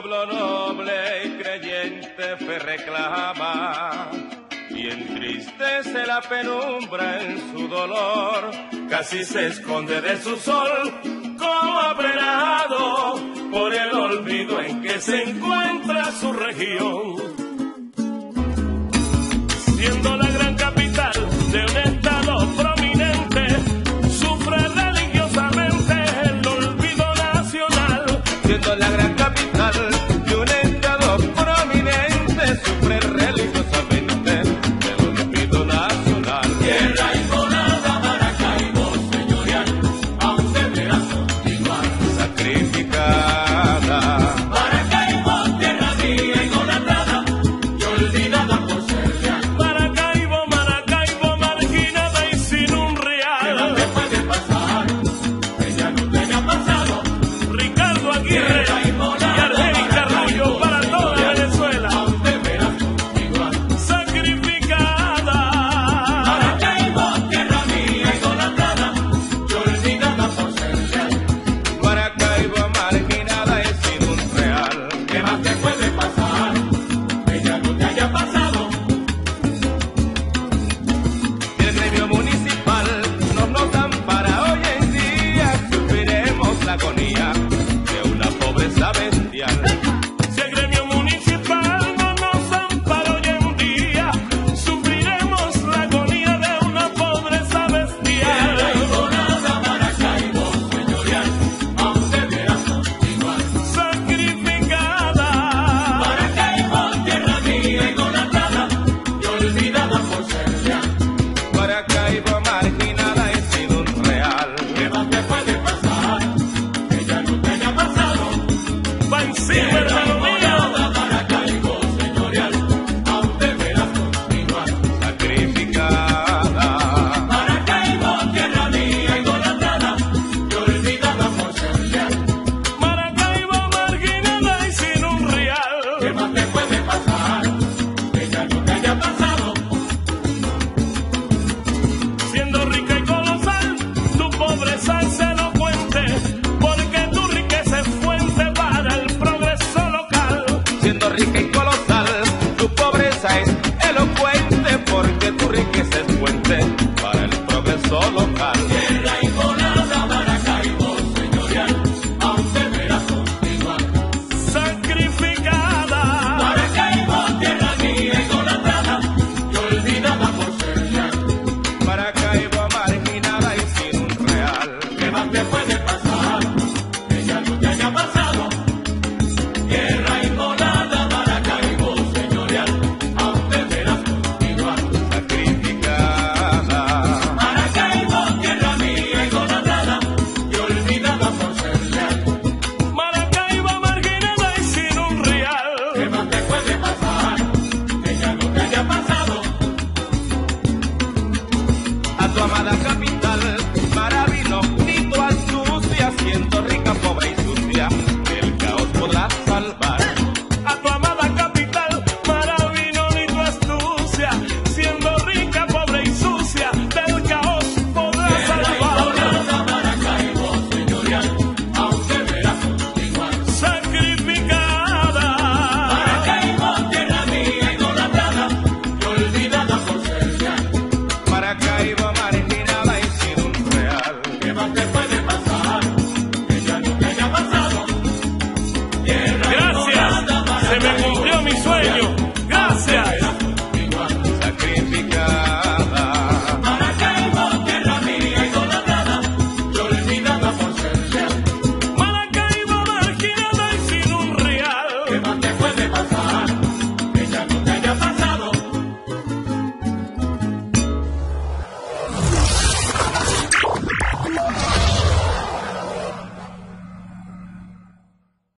pueblo noble y creyente fe reclama y entristece la penumbra en su dolor, casi se esconde de su sol como apenado por el olvido en que se encuentra su región. Siendo yeah. Amada capital. levante el pues.